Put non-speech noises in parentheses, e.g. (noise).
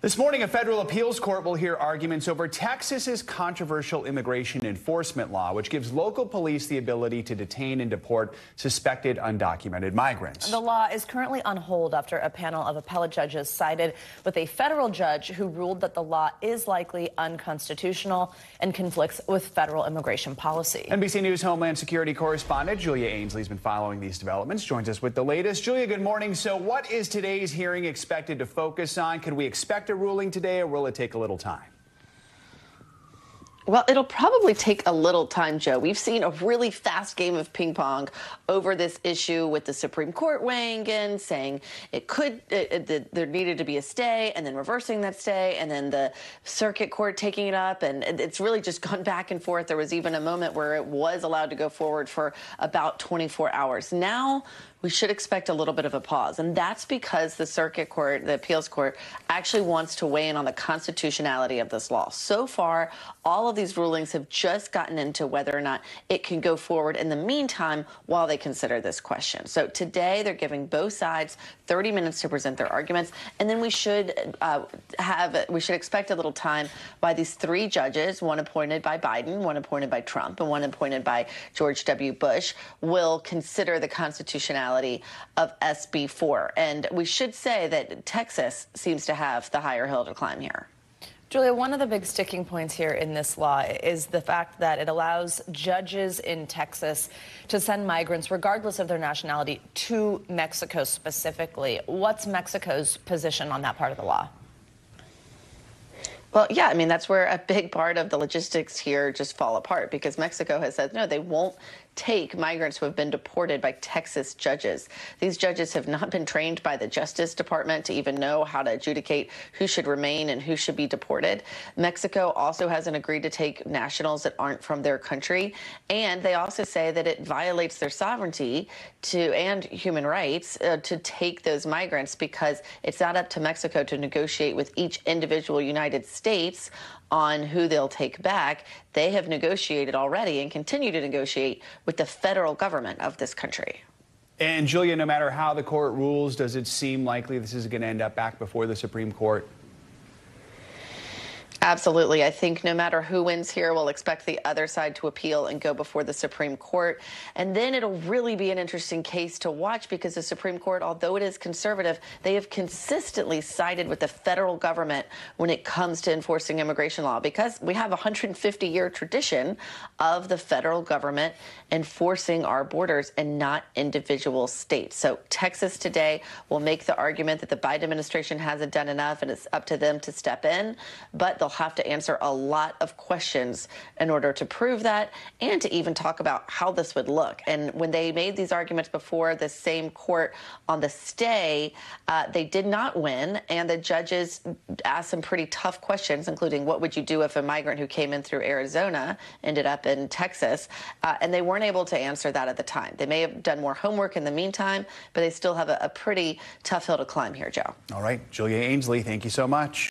This morning, a federal appeals court will hear arguments over Texas's controversial immigration enforcement law, which gives local police the ability to detain and deport suspected undocumented migrants. The law is currently on hold after a panel of appellate judges sided with a federal judge who ruled that the law is likely unconstitutional and conflicts with federal immigration policy. NBC News Homeland Security correspondent Julia Ainsley has been following these developments, joins us with the latest. Julia, good morning. So, what is today's hearing expected to focus on? Could we expect a ruling today, or will it take a little time? Well, it'll probably take a little time, Joe. We've seen a really fast game of ping pong over this issue with the Supreme Court weighing in, saying it could, uh, uh, it, it, there needed to be a stay, and then reversing that stay, and then the circuit court taking it up. And it's really just (laughs) gone back and forth. There was even a moment where it was allowed to go forward for about 24 hours. Now, we should expect a little bit of a pause. And that's because the circuit court, the appeals court, actually wants to weigh in on the constitutionality of this law. So far, all of these rulings have just gotten into whether or not it can go forward in the meantime while they consider this question. So today, they're giving both sides 30 minutes to present their arguments. And then we should uh, have, we should expect a little time by these three judges, one appointed by Biden, one appointed by Trump, and one appointed by George W. Bush, will consider the constitutionality of SB4. And we should say that Texas seems to have the higher hill to climb here. Julia, one of the big sticking points here in this law is the fact that it allows judges in Texas to send migrants, regardless of their nationality, to Mexico specifically. What's Mexico's position on that part of the law? Well, yeah, I mean, that's where a big part of the logistics here just fall apart because Mexico has said, no, they won't take migrants who have been deported by Texas judges. These judges have not been trained by the Justice Department to even know how to adjudicate who should remain and who should be deported. Mexico also hasn't agreed to take nationals that aren't from their country. And they also say that it violates their sovereignty to and human rights uh, to take those migrants because it's not up to Mexico to negotiate with each individual United States on who they'll take back. They have negotiated already and continue to negotiate with the federal government of this country. And Julia, no matter how the court rules, does it seem likely this is going to end up back before the Supreme Court? Absolutely. I think no matter who wins here, we'll expect the other side to appeal and go before the Supreme Court. And then it'll really be an interesting case to watch because the Supreme Court, although it is conservative, they have consistently sided with the federal government when it comes to enforcing immigration law because we have a 150 year tradition of the federal government enforcing our borders and not individual states. So Texas today will make the argument that the Biden administration hasn't done enough and it's up to them to step in. But they'll have to answer a lot of questions in order to prove that and to even talk about how this would look. And when they made these arguments before the same court on the stay, uh, they did not win. And the judges asked some pretty tough questions, including what would you do if a migrant who came in through Arizona ended up in Texas? Uh, and they weren't able to answer that at the time. They may have done more homework in the meantime, but they still have a, a pretty tough hill to climb here, Joe. All right. Julia Ainsley, thank you so much.